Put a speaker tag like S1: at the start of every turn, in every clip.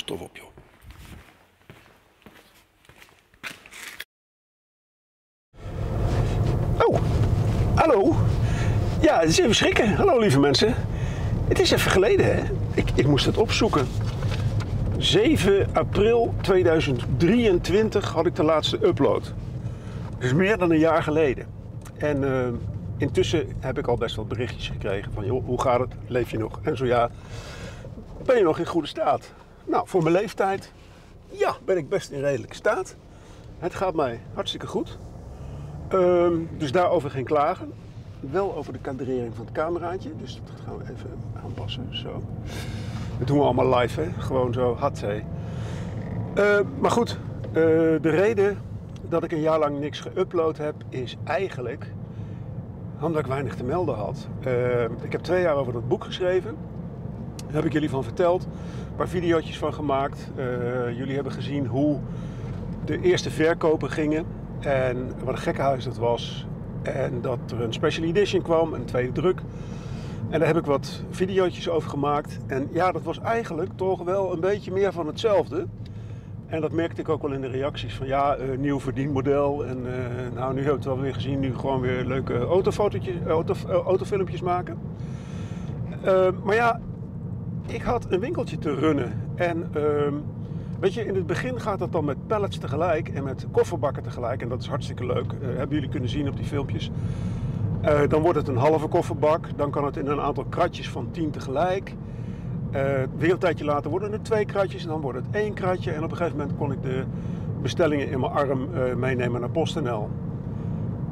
S1: stof op, joh. Oh, hallo. Ja, het is even schrikken. Hallo lieve mensen. Het is even geleden, hè? Ik, ik moest het opzoeken. 7 april 2023 had ik de laatste upload. Dus meer dan een jaar geleden. En eh, intussen heb ik al best wel berichtjes gekregen van... joh, hoe gaat het? Leef je nog? En zo ja, ben je nog in goede staat? Nou, voor mijn leeftijd, ja, ben ik best in redelijke staat. Het gaat mij hartstikke goed. Ehm, dus daarover geen klagen. Wel over de kadrering van het cameraatje. Dus dat gaan we even aanpassen. Zo. Dat doen we allemaal live, hè? Gewoon zo, hatzee. Uh, maar goed, uh, de reden dat ik een jaar lang niks geüpload heb, is eigenlijk omdat ik weinig te melden had. Uh, ik heb twee jaar over dat boek geschreven. Daar heb ik jullie van verteld. Een paar video's van gemaakt. jullie hebben gezien hoe de eerste verkopen gingen. En wat een gekkenhuis dat was. En dat er een special edition kwam, een tweede druk. En daar heb ik wat video's over gemaakt. En ja, dat was eigenlijk toch wel een beetje meer van hetzelfde. En dat merkte ik ook wel in de reacties van ja, uh, nieuw verdienmodel. En uh, nou, nu hebben we het wel weer gezien, nu gewoon weer leuke autofotootjes, auto, uh, autofilmpjes maken. maar ja, ik had een winkeltje te runnen. En ehm, weet je, in het begin gaat dat dan met pallets tegelijk en met kofferbakken tegelijk. En dat is hartstikke leuk. hebben jullie kunnen zien op die filmpjes. Uh, dan wordt het een halve kofferbak. Dan kan het in een aantal kratjes van 10 tegelijk. Uh, weer een tijdje later worden het twee kratjes. En dan wordt het één kratje. En op een gegeven moment kon ik de bestellingen in mijn arm uh, meenemen naar PostNL.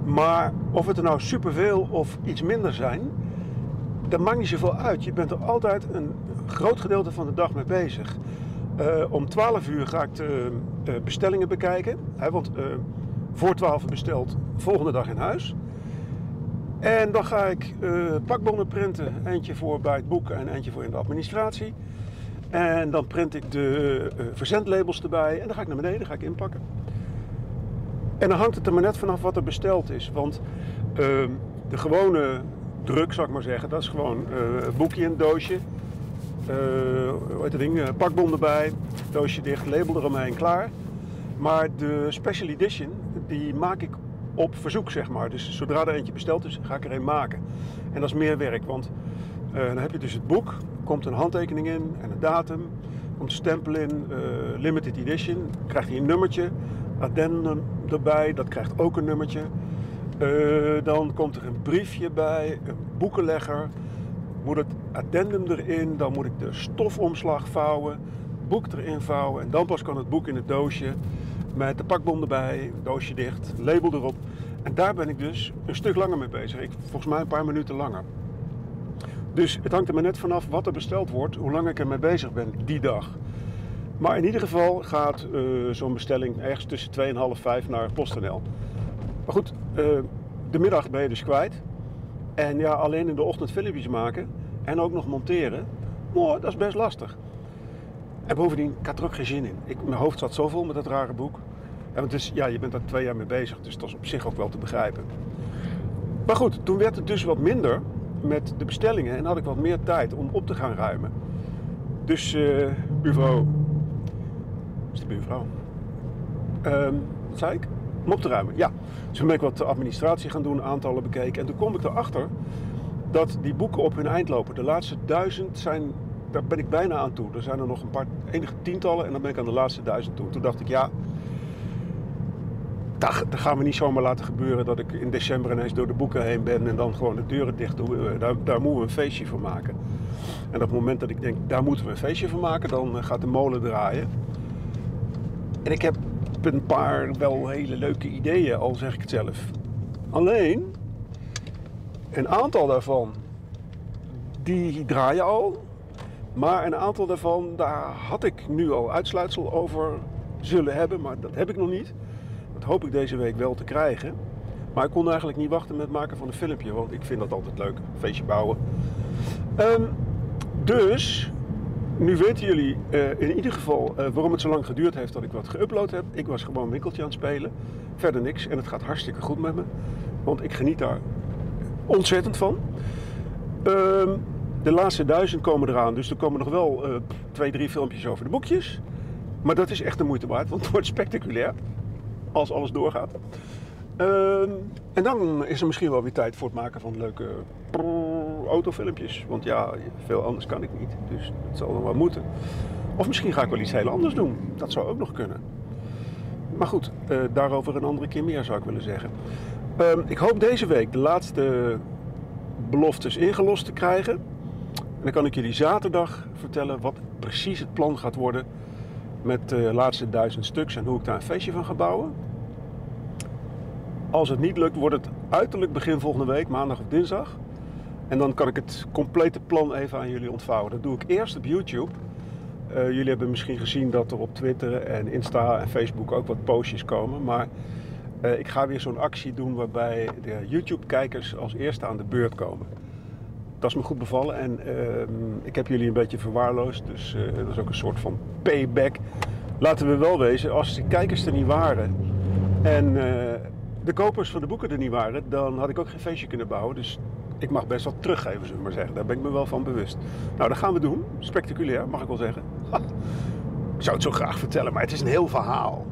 S1: Maar of het er nou superveel of iets minder zijn, dat maakt niet zoveel uit. Je bent er altijd een groot gedeelte van de dag mee bezig. om 12 uur ga ik de bestellingen bekijken. Want voor 12 besteld, volgende dag in huis. En dan ga ik pakbonnen printen. Eentje voor bij het boek en eentje voor in de administratie. En dan print ik de verzendlabels erbij. En dan ga ik naar beneden, ga ik inpakken. En dan hangt het er maar net vanaf wat er besteld is. Want uh, de gewone druk, zou ik maar zeggen, dat is gewoon een boekje in een doosje. hoe heet dat ding? pakbon erbij, doosje dicht, label eromheen, klaar. Maar de special edition, die maak ik op verzoek, zeg maar. Dus zodra er eentje besteld is, ga ik er een maken. En dat is meer werk, want dan heb je dus het boek, komt een handtekening in en een datum, komt stempel in, limited edition, krijgt hij een nummertje, addendum erbij, dat krijgt ook een nummertje. Uh, dan komt er een briefje bij, een boekenlegger, moet het addendum erin, dan moet ik de stofomslag vouwen, boek erin vouwen en dan pas kan het boek in het doosje met de pakbon erbij, doosje dicht, label erop. En daar ben ik dus een stuk langer mee bezig. Ik, volgens mij een paar minuten langer. Dus het hangt er maar net vanaf wat er besteld wordt, hoe lang ik ermee bezig ben die dag. Maar in ieder geval gaat uh, zo'n bestelling ergens tussen 2 en half 5 naar PostNL. Maar goed, uh, de middag ben je dus kwijt. En ja, alleen in de ochtend filmpjes maken en ook nog monteren, oh, dat is best lastig. En bovendien, ik had er ook geen zin in. Ik, mijn hoofd zat zo vol met dat rare boek. En het ja, je bent daar twee jaar mee bezig, dus dat is op zich ook wel te begrijpen. Maar goed, toen werd het dus wat minder met de bestellingen en had ik wat meer tijd om op te gaan ruimen. Dus, uh, buurvrouw. is de buurvrouw? Um, wat zei ik? Om op te ruimen, ja. Dus toen ben ik wat administratie gaan doen, aantallen bekeken. En toen kom ik erachter dat die boeken op hun eind lopen. De laatste duizend zijn daar ben ik bijna aan toe. Er zijn er nog een paar, enige tientallen en dan ben ik aan de laatste duizend toe. Toen dacht ik, ja, dat, gaan we niet zomaar laten gebeuren dat ik in december ineens door de boeken heen ben en dan gewoon de deuren dicht doe. Daar, daar moeten we een feestje van maken. En op het moment dat ik denk, daar moeten we een feestje van maken, dan eh, gaat de molen draaien. En ik heb een paar wel hele leuke ideeën, al zeg ik het zelf. Alleen, een aantal daarvan, die draaien al. Maar een aantal daarvan, daar had ik nu al uitsluitsel over zullen hebben, maar dat heb ik nog niet. Dat hoop ik deze week wel te krijgen. Maar ik kon eigenlijk niet wachten met het maken van een filmpje, want ik vind dat altijd leuk, feestje bouwen. Um, dus, nu weten jullie uh, in ieder geval uh, waarom het zo lang geduurd heeft dat ik wat geüpload heb. Ik was gewoon winkeltje aan het spelen, verder niks. En het gaat hartstikke goed met me, want ik geniet daar ontzettend van. Um, De laatste duizend komen eraan, dus er komen nog wel uh, twee, drie filmpjes over de boekjes. Maar dat is echt de moeite waard, want het wordt spectaculair als alles doorgaat. Ehm, en dan is er misschien wel weer tijd voor het maken van leuke autofilmpjes. Want ja, veel anders kan ik niet. Dus het zal dan wel moeten. Of misschien ga ik wel iets heel anders doen. Dat zou ook nog kunnen. Maar goed, uh, daarover een andere keer meer zou ik willen zeggen. Ehm, ik hoop deze week de laatste beloftes ingelost te krijgen. En dan kan ik jullie zaterdag vertellen wat precies het plan gaat worden met de laatste duizend stuks en hoe ik daar een feestje van ga bouwen. Als het niet lukt, wordt het uiterlijk begin volgende week, maandag of dinsdag. En dan kan ik het complete plan even aan jullie ontvouwen. Dat doe ik eerst op YouTube. Uh, jullie hebben misschien gezien dat er op Twitter en Insta en Facebook ook wat postjes komen. Maar uh, ik ga weer zo'n actie doen waarbij de YouTube-kijkers als eerste aan de beurt komen. Dat is me goed bevallen en uh, ik heb jullie een beetje verwaarloosd. Dus uh, dat is ook een soort van payback. Laten we wel wezen, als de kijkers er niet waren en de kopers van de boeken er niet waren, dan had ik ook geen feestje kunnen bouwen. Dus ik mag best wat teruggeven, zullen we maar zeggen. Daar ben ik me wel van bewust. Nou, dat gaan we doen. Spectaculair, mag ik wel zeggen. Ik zou het zo graag vertellen, maar het is een heel verhaal.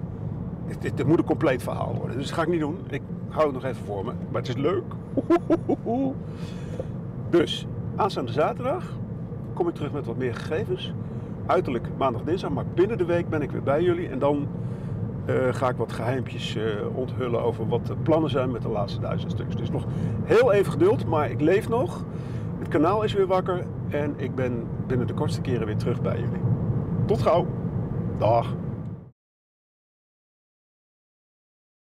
S1: Dit, moet een compleet verhaal worden. Dus dat ga ik niet doen. Ik hou het nog even voor me. Maar het is leuk. Dus, aanstaande zaterdag kom ik terug met wat meer gegevens. Uiterlijk maandag, dinsdag. Maar binnen de week ben ik weer bij jullie. En dan uh, ga ik wat geheimpjes uh, onthullen over wat de plannen zijn met de laatste duizend stuks. Dus nog heel even geduld, maar ik leef nog. Het kanaal is weer wakker en ik ben binnen de kortste keren weer terug bij jullie. Tot gauw. Dag.